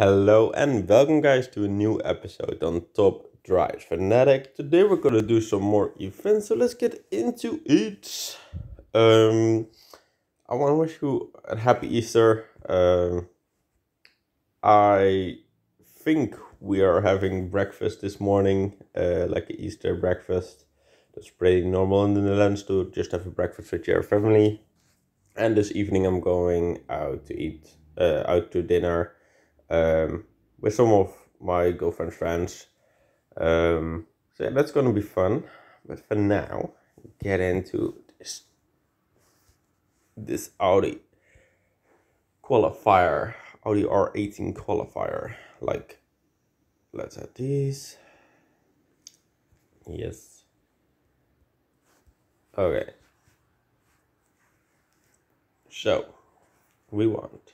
Hello and welcome guys to a new episode on Top Drives Fanatic. Today we're gonna do some more events, so let's get into it. Um, I want to wish you a happy Easter. Um, I think we are having breakfast this morning, uh, like an Easter breakfast. That's pretty normal in the Netherlands to just have a breakfast with your family. And this evening I'm going out to eat, uh, out to dinner um, with some of my girlfriend's friends. Um, so yeah, that's gonna be fun. But for now, get into this this Audi qualifier, Audi R18 qualifier. Like, let's add these. Yes. Okay. So, we want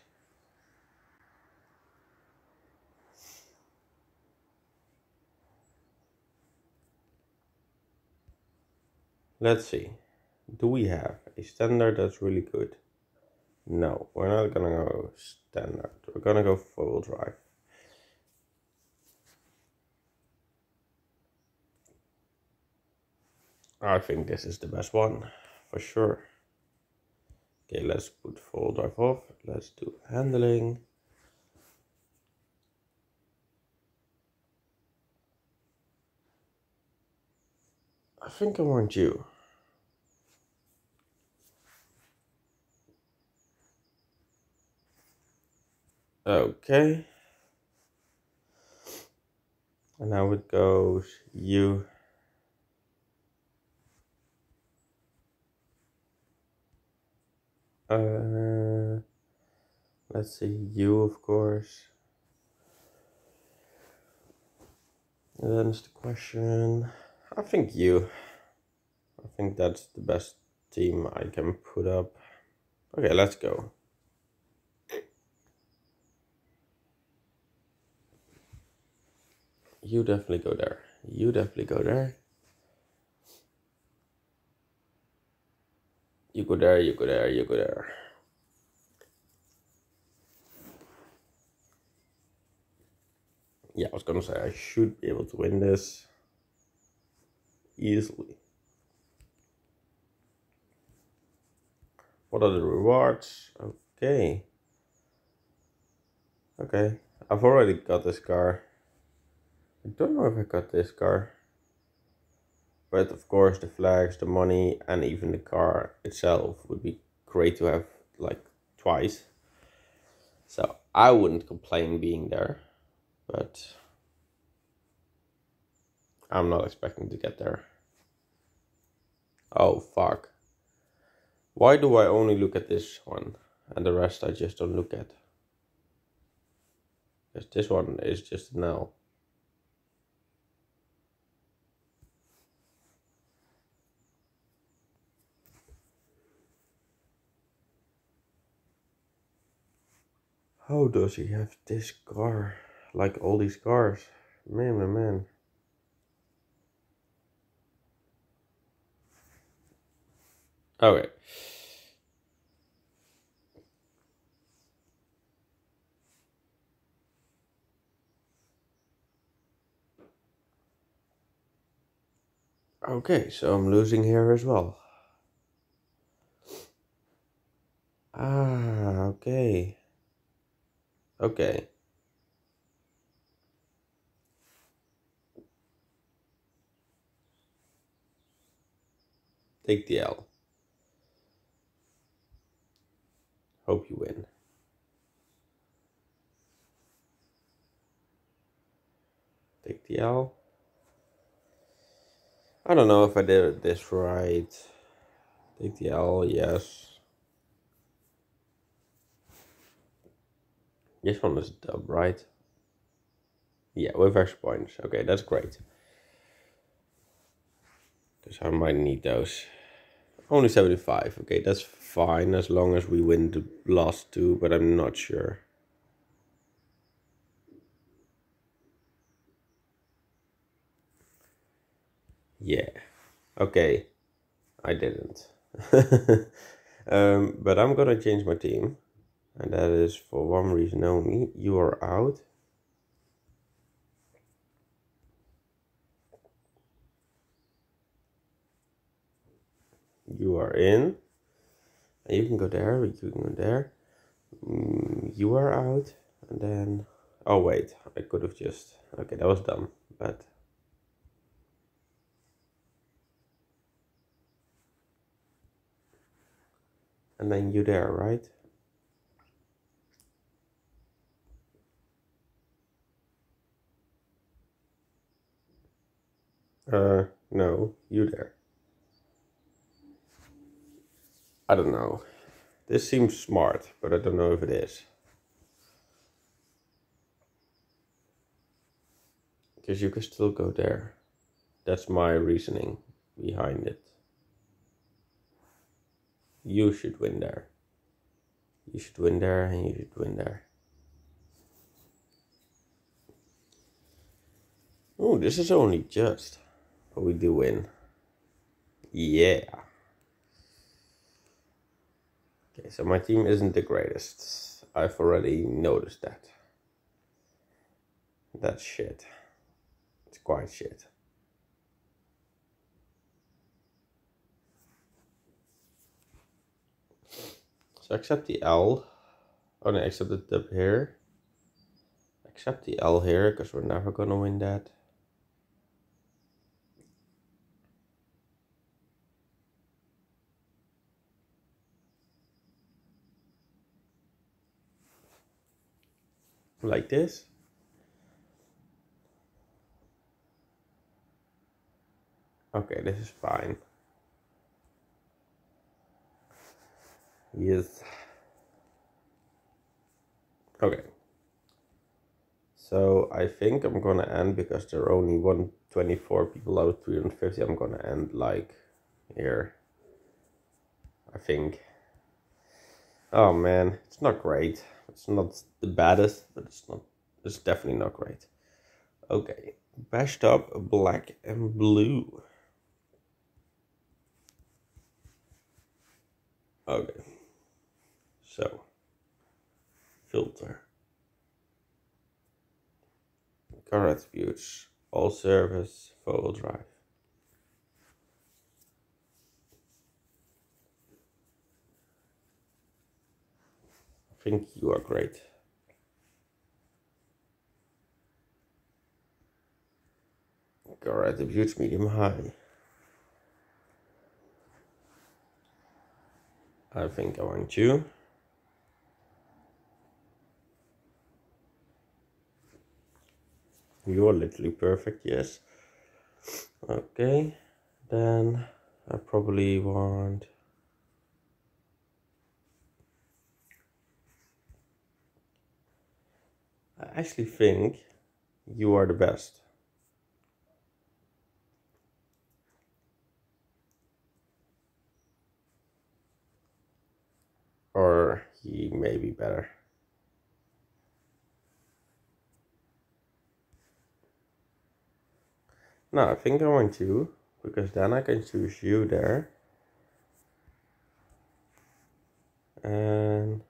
Let's see. Do we have a standard that's really good? No, we're not gonna go standard. We're gonna go full drive. I think this is the best one for sure. Okay, let's put full drive off. Let's do handling. I think I want you. Okay. And now it goes you. Uh, let's see, you, of course. And then it's the question. I think you. I think that's the best team I can put up. Okay, let's go. You definitely go there. You definitely go there. You go there, you go there, you go there. Yeah, I was gonna say I should be able to win this easily. What are the rewards? Okay. Okay, I've already got this car. I don't know if I got this car. But of course the flags, the money and even the car itself would be great to have like twice. So I wouldn't complain being there. But I'm not expecting to get there. Oh, fuck. Why do I only look at this one and the rest I just don't look at? Because this one is just a no. How does he have this car? Like all these cars? Man, man, man. Okay. Okay, so I'm losing here as well. Ah, okay. Okay. Take the L. Hope you win. Take the L. I don't know if I did this right. Take the L, yes. This one is dub, right? Yeah, with extra points. Okay, that's great. Because I might need those. Only 75. Okay, that's fine as long as we win the last two, but I'm not sure. Yeah. Okay. I didn't. um, but I'm gonna change my team. And that is for one reason only. You are out. You are in. You can go there, you can go there. Mm, you are out. And then... Oh, wait. I could have just... Okay, that was dumb. But... And then you there, right? Uh, no, you there. I don't know. This seems smart, but I don't know if it is. Because you can still go there. That's my reasoning behind it. You should win there. You should win there and you should win there. Oh, this is only just. But we do win. Yeah. Okay, so my team isn't the greatest. I've already noticed that. That's shit. It's quite shit. So accept the L. Oh no, accept the dub here. Accept the L here, because we're never gonna win that. Like this. Okay, this is fine. Yes. Okay. So I think I'm gonna end because there are only 124 people out of 350. I'm gonna end like here. I think. Oh man, it's not great. It's not the baddest, but it's not. It's definitely not great. Okay, bashed up black and blue. Okay, so filter Current attributes all service four drive. Think you are great. Car attributes medium high. I think I want you. You are literally perfect, yes. Okay, then I probably want actually think you are the best. Or he may be better. No, I think I want you, because then I can choose you there. And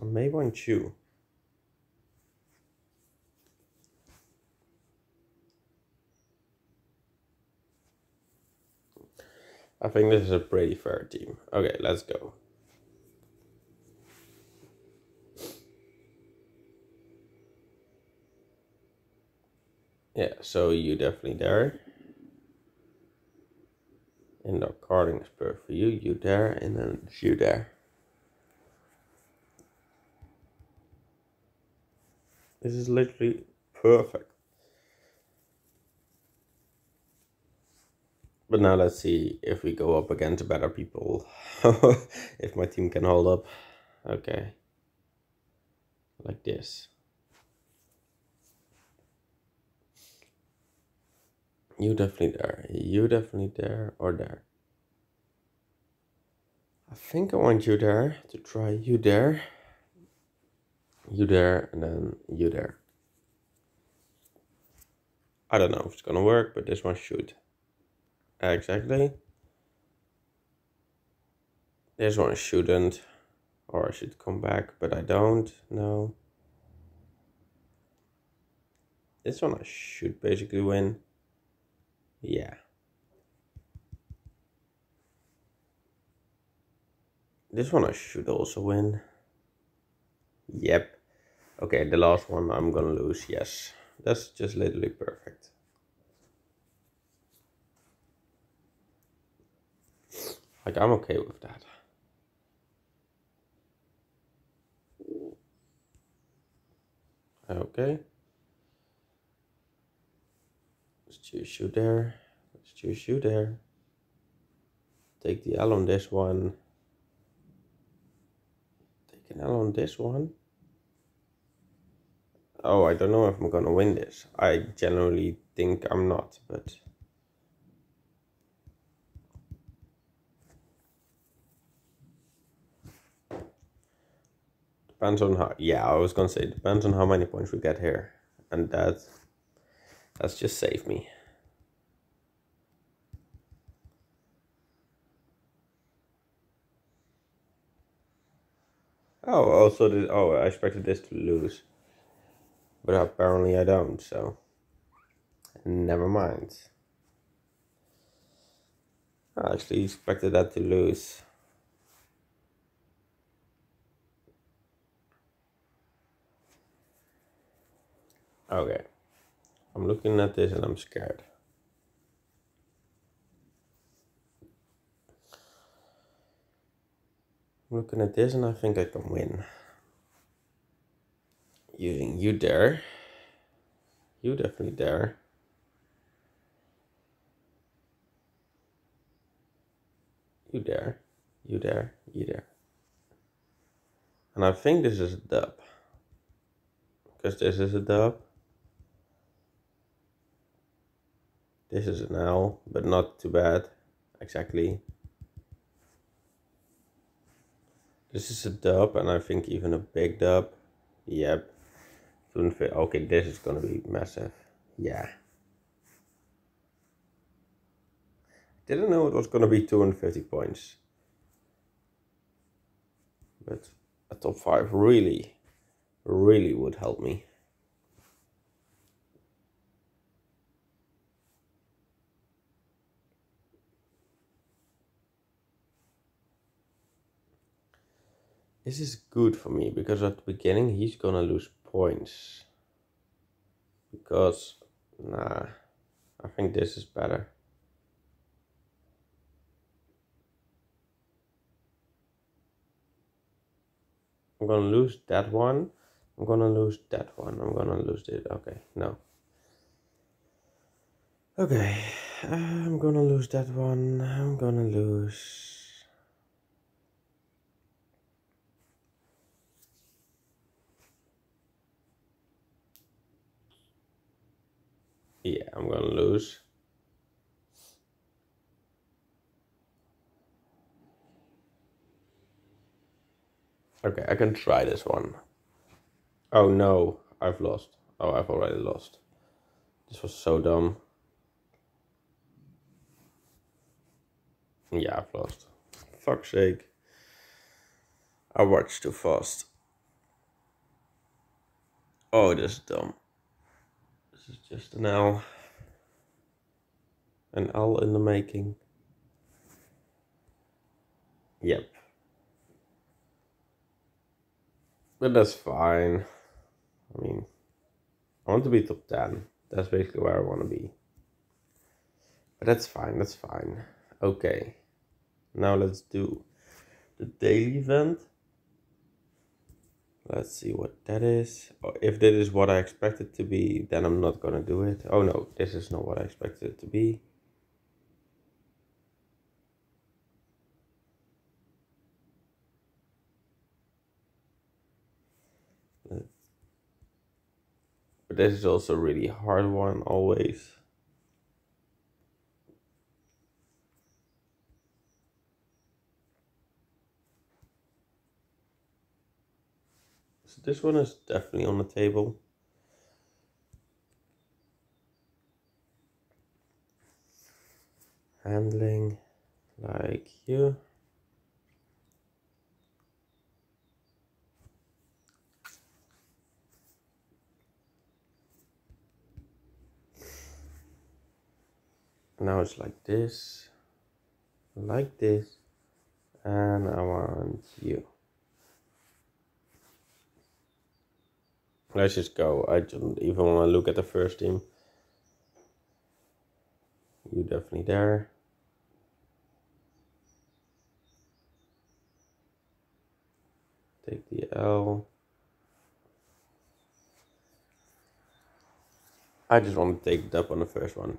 I may want you. I think this is a pretty fair team. Okay, let's go. Yeah, so you definitely there. Indoor karting is perfect for you. You there, and then you there. This is literally perfect. But now let's see if we go up against better people. if my team can hold up. Okay. Like this. You definitely there. You definitely there or there. I think I want you there to try you there you there, and then you there. I don't know if it's gonna work, but this one should. Exactly. This one shouldn't, or I should come back, but I don't, know. This one I should basically win. Yeah. This one I should also win. Yep. Okay, the last one I'm gonna lose, yes. That's just literally perfect. Like, I'm okay with that. Okay. Let's choose you there. Let's choose you there. Take the L on this one. Take on this one. Oh, I don't know if I'm gonna win this. I generally think I'm not, but... Depends on how, yeah, I was gonna say, depends on how many points we get here. And that, that's just save me. Oh, oh also, did, oh, I expected this to lose. But apparently I don't, so never mind. I actually expected that to lose. Okay. I'm looking at this and I'm scared. Looking at this and I think I can win. Using you there. You definitely there. You there. You there. You there. And I think this is a dub. Because this is a dub. This is an L, but not too bad. Exactly. This is a dub, and I think even a big dub. Yep. Okay, this is gonna be massive. Yeah. Didn't know it was gonna be 250 points. But a top 5 really, really would help me. This is good for me because at the beginning he's gonna lose points. Because, nah, I think this is better. I'm gonna lose that one. I'm gonna lose that one. I'm gonna lose it. Okay, no. Okay, I'm gonna lose that one. I'm gonna lose. Yeah, I'm gonna lose. Okay, I can try this one. Oh no, I've lost. Oh, I've already lost. This was so dumb. Yeah, I've lost. Fuck's sake. I watched too fast. Oh, this is dumb. This is just an L. An L in the making. Yep. But that's fine. I mean, I want to be top 10. That's basically where I want to be. But that's fine, that's fine. Okay. Now let's do the daily event. Let's see what that is. Oh, if that is what I expect it to be, then I'm not gonna do it. Oh no, this is not what I expected it to be. This is also a really hard one always. So this one is definitely on the table. Handling like you. Now it's like this, like this, And I want you. Let's just go. I don't even want to look at the first team. You definitely there. Take the L. I just want to take it up on the first one.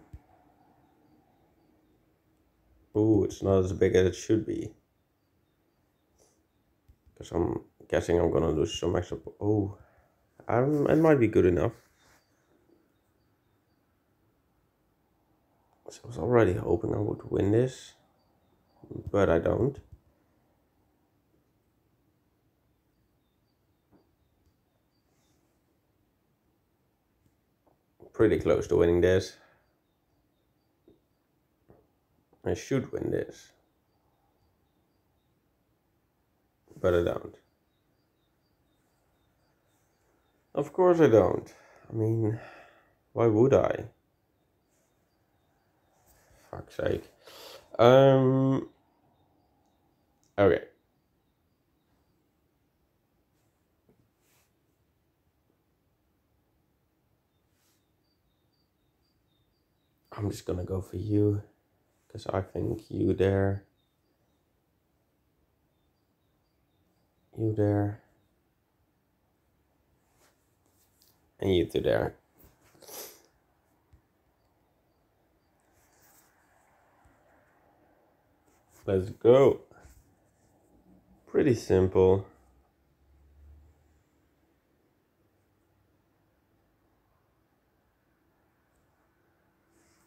Ooh, it's not as big as it should be. Because I'm guessing I'm gonna lose some extra. Oh, um, it might be good enough. So I was already hoping I would win this, but I don't. Pretty close to winning this. I should win this. But I don't. Of course I don't. I mean, why would I? Fuck's sake. Um. Okay. I'm just gonna go for you because I think you there, you there, and you two there. Let's go. Pretty simple.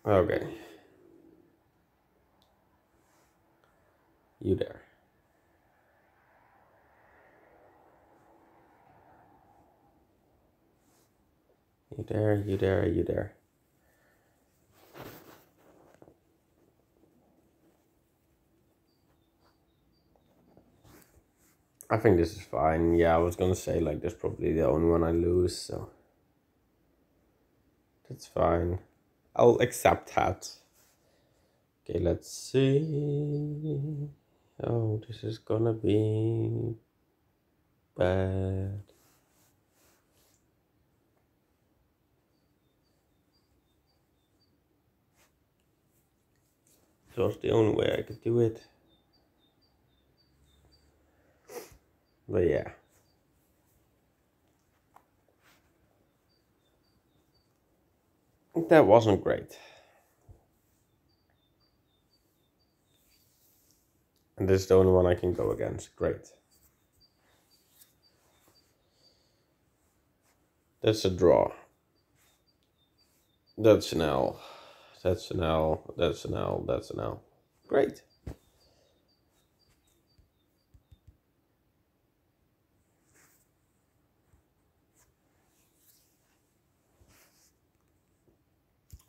Okay. You there. You there, you there, you there. I think this is fine. Yeah, I was gonna say like this probably the only one I lose, so that's fine. I'll accept that. Okay, let's see. Oh, this is gonna be bad. That was the only way I could do it. But yeah. That wasn't great. And this is the only one I can go against. Great. That's a draw. That's an L. That's an L. That's an L. That's an L. Great.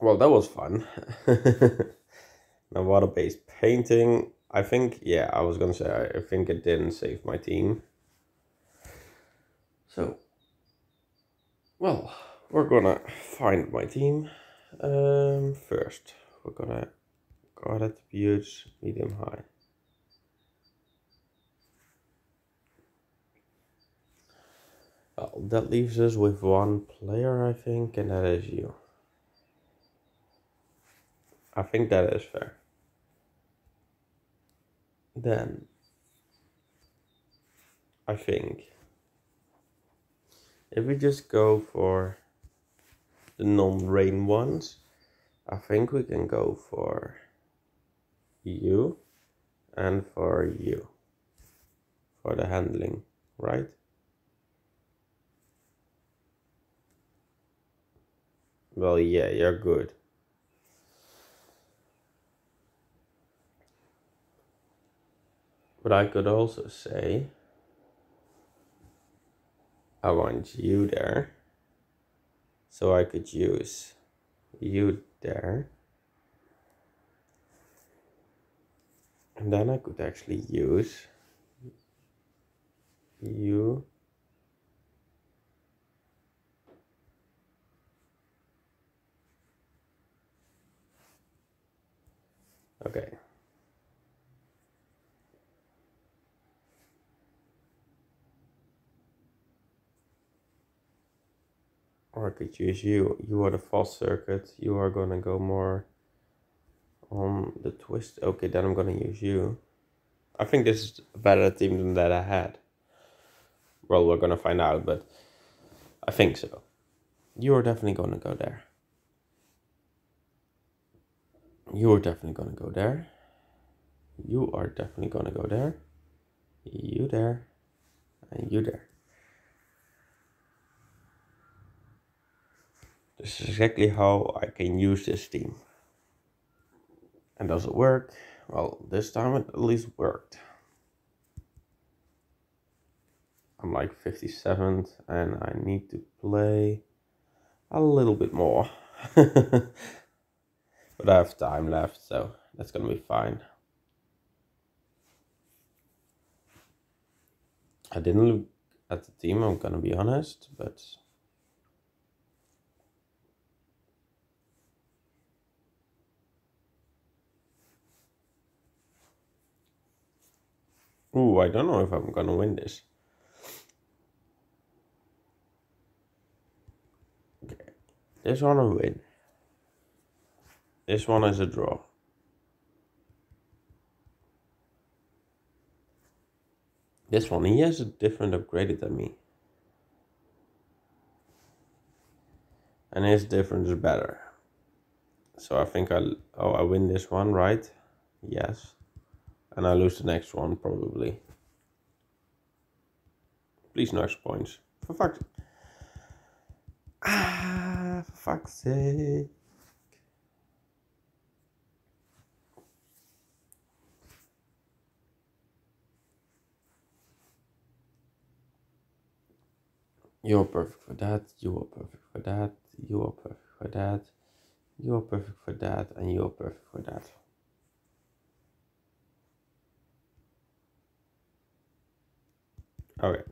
Well, that was fun. now, water-based painting. I think, yeah, I was gonna say, I think it didn't save my team. So, well, we're gonna find my team. Um, first, we're gonna guard attributes medium high. Well, that leaves us with one player, I think, and that is you. I think that is fair. Then, I think if we just go for the non-rain ones, I think we can go for you and for you for the handling, right? Well, yeah, you're good. But I could also say, I want you there. So I could use you there. And then I could actually use you Okay. Or I could use you. You are the fast circuit. You are gonna go more on the twist. Okay, then I'm gonna use you. I think this is a better team than that I had. Well, we're gonna find out, but I think so. You are definitely gonna go there. You are definitely gonna go there. You are definitely gonna go there. You there. And you there. This is exactly how I can use this team. And does it work? Well, this time it at least worked. I'm like 57th and I need to play a little bit more. but I have time left, so that's gonna be fine. I didn't look at the team, I'm gonna be honest, but Ooh, I don't know if I'm gonna win this. Okay, this one I win. This one is a draw. This one, he has a different upgraded than me. And his difference is better. So I think I'll, oh, I win this one, right? Yes and I lose the next one probably. Please no extra points. For fuck's Ah, for fuck's sake. You're perfect for that, you are perfect for that, you are perfect for that, you are perfect for that, and you are perfect for that. Okay,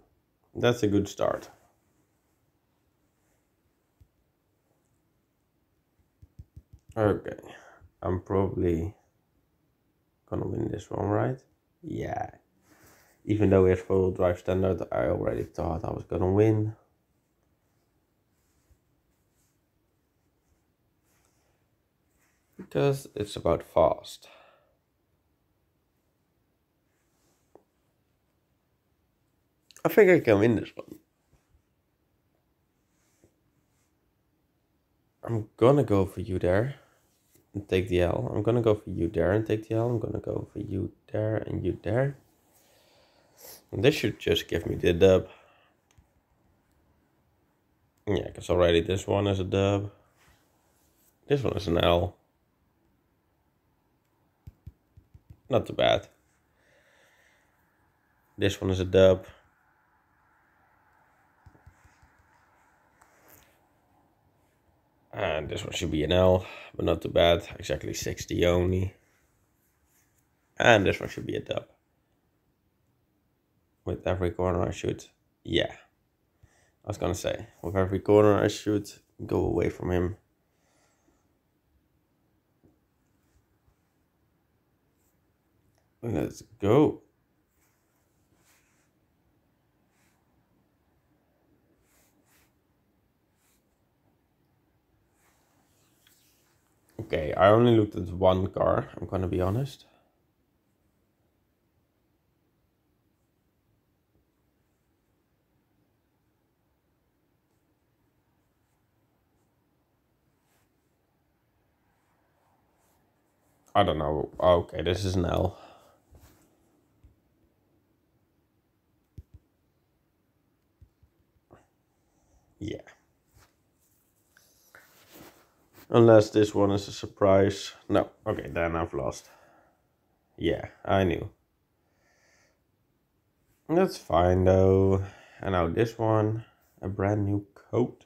that's a good start. Okay, I'm probably gonna win this one, right? Yeah. Even though it's full drive standard, I already thought I was gonna win. Because it's about fast. I think I can win this one. I'm gonna go for you there and take the L. I'm gonna go for you there and take the L. I'm gonna go for you there and you there. And this should just give me the dub. Yeah, because already this one is a dub. This one is an L. Not too bad. This one is a dub. And this one should be an L, but not too bad. Exactly 60 only. And this one should be a dub. With every corner I shoot, yeah. I was gonna say, with every corner I shoot, go away from him. Let's go. Okay, I only looked at one car, I'm gonna be honest. I don't know. Oh, okay, this is an L. Yeah. Unless this one is a surprise. No, okay, then I've lost. Yeah, I knew. That's fine though. And now this one, a brand new coat.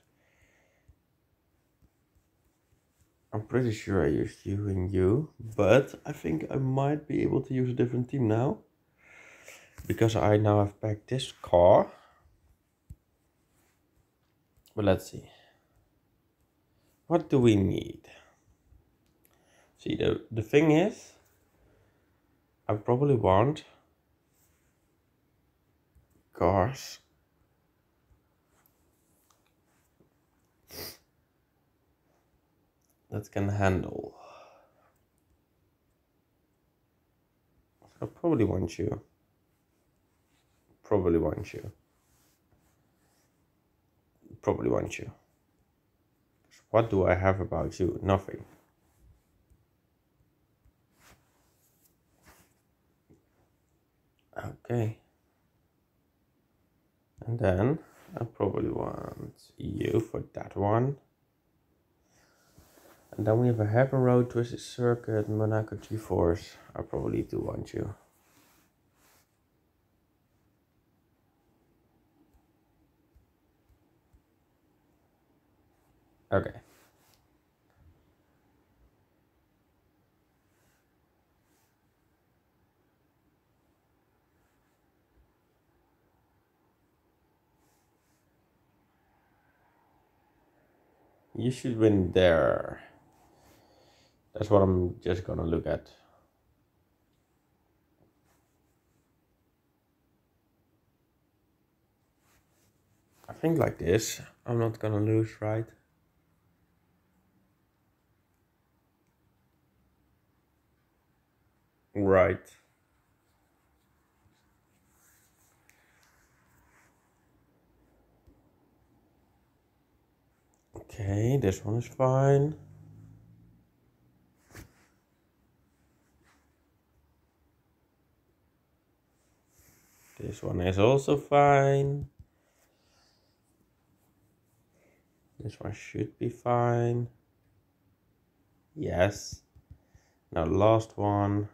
I'm pretty sure I used you and you, but I think I might be able to use a different team now. Because I now have back this car. But let's see. What do we need? See, the, the thing is, I probably want cars that can handle. I probably want you. Probably want you. Probably want you. What do I have about you? Nothing. Okay. And then I probably want you for that one. And then we have a Heaven Road Twisted Circuit, Monaco G-Force. I probably do want you. Okay. You should win there. That's what I'm just gonna look at. I think like this, I'm not gonna lose, right? Right. Okay, this one is fine. This one is also fine. This one should be fine. Yes. Now last one.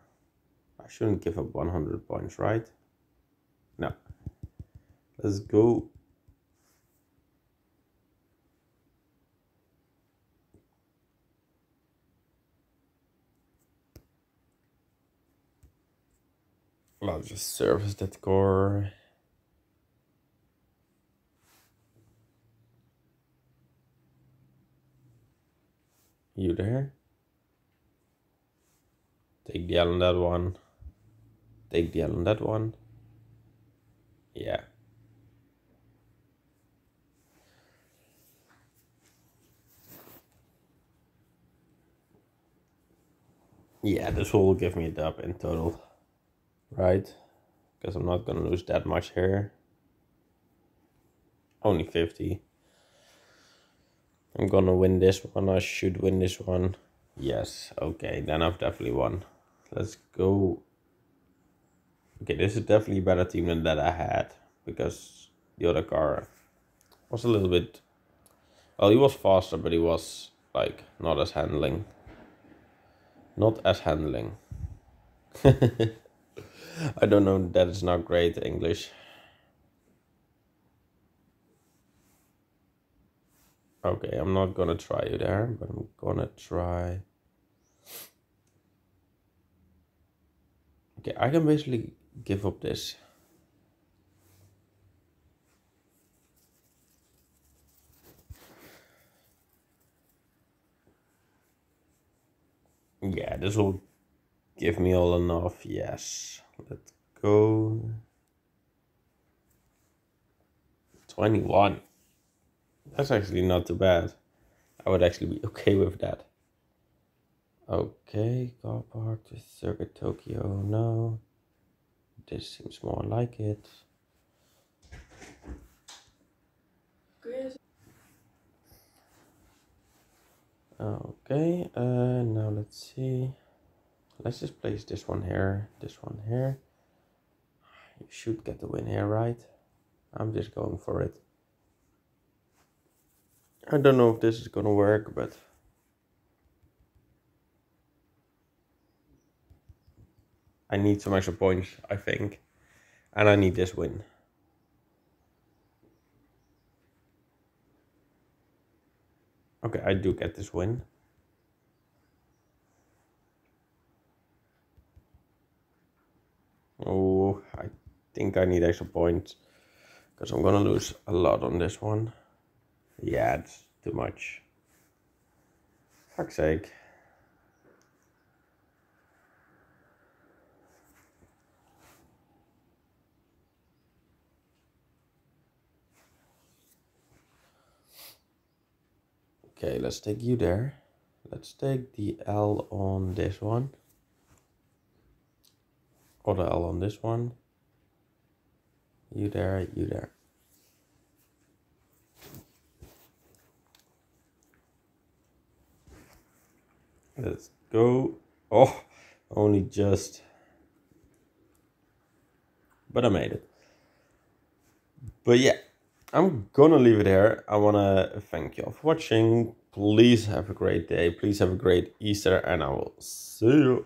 I shouldn't give up 100 points, right? No. Let's go. I'll just service that core. You there? Take the L that one. Take the L on that one. Yeah. Yeah, this will give me a dub in total. Right? Because I'm not gonna lose that much here. Only 50. I'm gonna win this one. I should win this one. Yes, okay, then I've definitely won. Let's go. Okay, this is definitely a better team than that I had. Because the other car was a little bit... Well, he was faster, but he was, like, not as handling. Not as handling. I don't know, that is not great English. Okay, I'm not gonna try you there, but I'm gonna try... Okay, I can basically give up this. Yeah, this will give me all enough, yes. Let's go. 21. That's actually not too bad. I would actually be okay with that. Okay, car park to Circuit Tokyo, no. This seems more like it. Okay, uh, now let's see. Let's just place this one here, this one here. You should get the win here, right? I'm just going for it. I don't know if this is gonna work, but I need some extra points, I think. And I need this win. Okay, I do get this win. Oh, I think I need extra points. Because I'm gonna lose a lot on this one. Yeah, it's too much. Fuck's sake. Okay, let's take you there. let's take the L on this one. Or the L on this one. You there, you there. Let's go. Oh, only just. But I made it. But yeah, I'm gonna leave it here. I wanna thank you all for watching. Please have a great day. Please have a great Easter, and I will see you.